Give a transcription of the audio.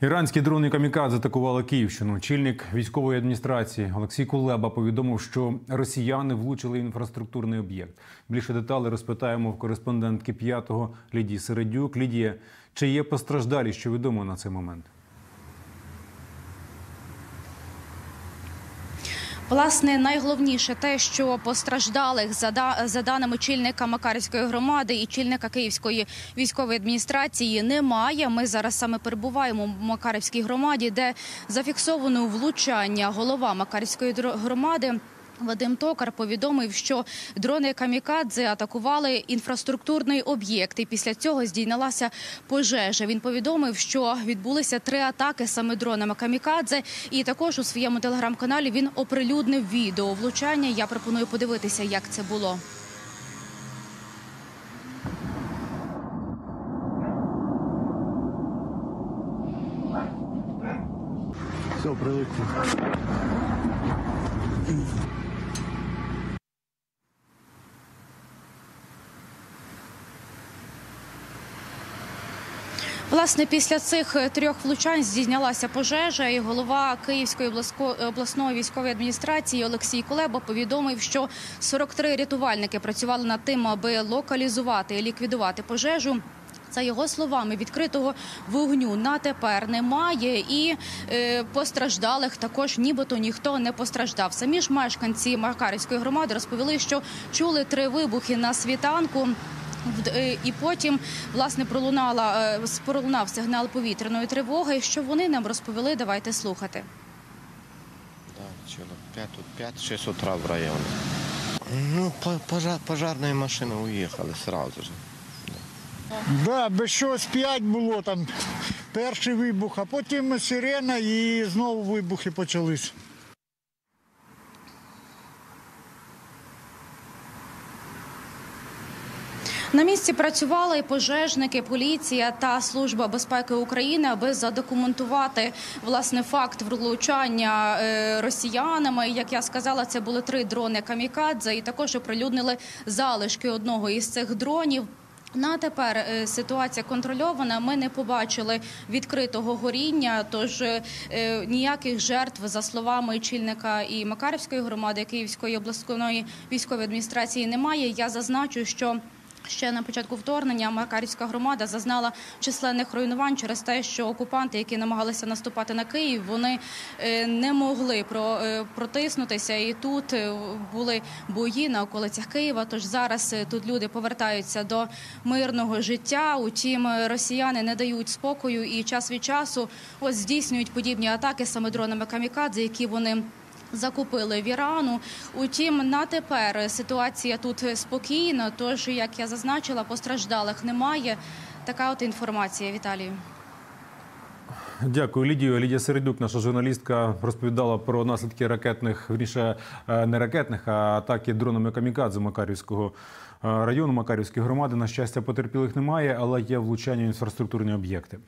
Іранські дрони камікадзе атакували Київщину. Очільник військової адміністрації Олексій Кулеба повідомив, що росіяни влучили інфраструктурний об'єкт. Більше деталей розпитаємо в кореспондентки п'ятого Лідії Середюк. Лідія, чи є постраждалі, що відомо на цей момент? Власне, найголовніше те, що постраждалих за, да- за даними чільника Макарівської громади і чільника Київської військової адміністрації немає. Ми зараз саме перебуваємо в Макарівській громаді, де зафіксовано влучання голова Макарівської громади. Вадим Токар повідомив, що дрони камікадзе атакували інфраструктурний об'єкт. І після цього здійнялася пожежа. Він повідомив, що відбулися три атаки саме дронами камікадзе. І також у своєму телеграм-каналі він оприлюднив відео влучання. Я пропоную подивитися, як це було. Все, прилетів. Власне, після цих е, трьох влучань здійнялася пожежа, і голова Київської обласної військової адміністрації Олексій Колеба повідомив, що 43 рятувальники працювали над тим, аби локалізувати і ліквідувати пожежу. За його словами, відкритого вогню на тепер немає, і е, постраждалих також нібито ніхто не постраждав. Самі ж мешканці Макарівської громади розповіли, що чули три вибухи на світанку. Е, І потім власне пролунала е, пролунав сигнал повітряної тривоги. Що вони нам розповіли? Давайте слухати. 5, тут 5-6 утра в районе. Ну, по- пожар, пожарные машины уехали сразу же. Да, без щось п'ять було там. Перший вибух, а потім сирена і знову вибухи почались. На місці працювали і пожежники, поліція та служба безпеки України, аби задокументувати власне факт влучання е, росіянами. Як я сказала, це були три дрони камікадзе, і також оприлюднили залишки одного із цих дронів. На тепер е, ситуація контрольована. Ми не побачили відкритого горіння, тож е, ніяких жертв, за словами чільника і Макарівської громади Київської обласної військової адміністрації, немає. Я зазначу, що Ще на початку вторгнення Макарівська громада зазнала численних руйнувань через те, що окупанти, які намагалися наступати на Київ, вони е, не могли е, протиснутися. І тут е, були бої на околицях Києва. Тож зараз тут люди повертаються до мирного життя. Утім, росіяни не дають спокою і час від часу ось здійснюють подібні атаки саме дронами камікадзе, які вони. Закупили в Ірану. Утім, на тепер ситуація тут спокійна. Тож, як я зазначила, постраждалих немає. Така от інформація, Віталію. Дякую, Лідію. Лідія Середюк, наша журналістка, розповідала про наслідки ракетних, вірніше е, не ракетних, а атаки дронами камікадзе Макарівського е, району, Макарівської громади. На щастя, потерпілих немає, але є влучання в інфраструктурні об'єкти.